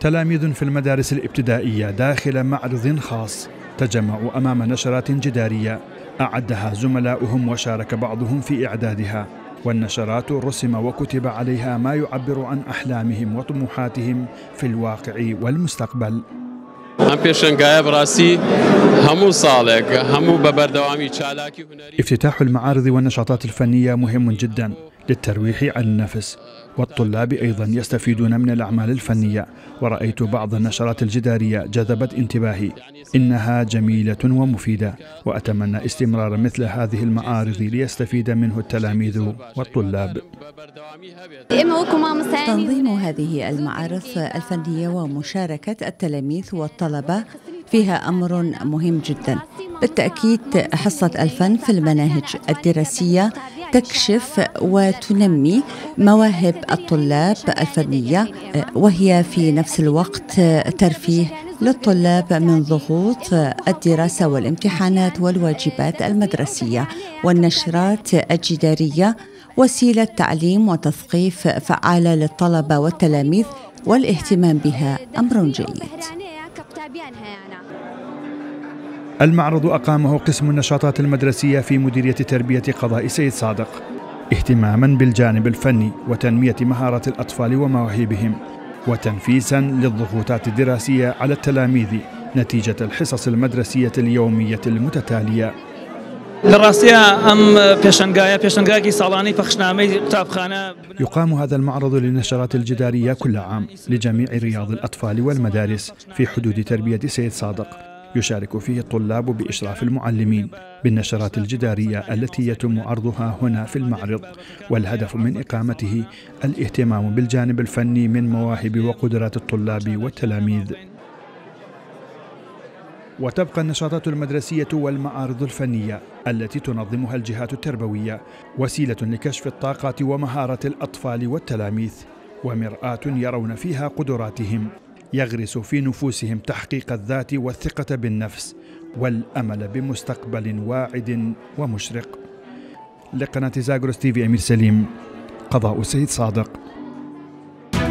تلاميذ في المدارس الابتدائية داخل معرض خاص تجمعوا أمام نشرات جدارية. أعدها زملاؤهم وشارك بعضهم في إعدادها. والنشرات رسم وكتب عليها ما يعبر عن أحلامهم وطموحاتهم في الواقع والمستقبل. افتتاح المعارض والنشاطات الفنية مهم جدا. للترويح عن النفس. والطلاب أيضا يستفيدون من الأعمال الفنية. ورأيت بعض النشرات الجدارية جذبت انتباهي. إنها جميلة ومفيدة. وأتمنى استمرار مثل هذه المعارض ليستفيد منه التلاميذ والطلاب. تنظيم هذه المعارض الفنية ومشاركة التلاميذ والطلبة فيها أمر مهم جدا. بالتأكيد حصة الفن في المناهج الدراسية تكشف وتنمي مواهب الطلاب الفنية وهي في نفس الوقت ترفيه للطلاب من ضغوط الدراسة والامتحانات والواجبات المدرسية والنشرات الجدارية وسيلة تعليم وتثقيف فعالة للطلبة والتلاميذ والاهتمام بها أمر جيد. المعرض أقامه قسم النشاطات المدرسية في مديرية تربية قضاء سيد صادق اهتماما بالجانب الفني وتنمية مهارات الأطفال ومواهبهم وتنفيسا للضغوطات الدراسية على التلاميذ نتيجة الحصص المدرسية اليومية المتتالية. لڕاستە ئەم پێشنگایە پێشنگاکی ساڵانی پەخشنامەی قوتابخانە يقام هذا المعرض للنشرات الجدارية كل عام لجميع رياض الأطفال والمدارس في حدود تربية سيد صادق. يشارك فيه الطلاب بإشراف المعلمين بالنشرات الجدارية التي يتم عرضها هنا في المعرض والهدف من إقامته الاهتمام بالجانب الفني من مواهب وقدرات الطلاب والتلاميذ. وتبقى النشاطات المدرسية والمعارض الفنية التي تنظمها الجهات التربوية وسيلة لكشف الطاقات ومهارة الأطفال والتلاميذ ومرآة يرون فيها قدراتهم. يغرس في نفوسهم تحقيق الذات والثقة بالنفس والأمل بمستقبل واعد ومشرق. لقناة زاغروس تيفي أمير سليم قضاء سيد صادق.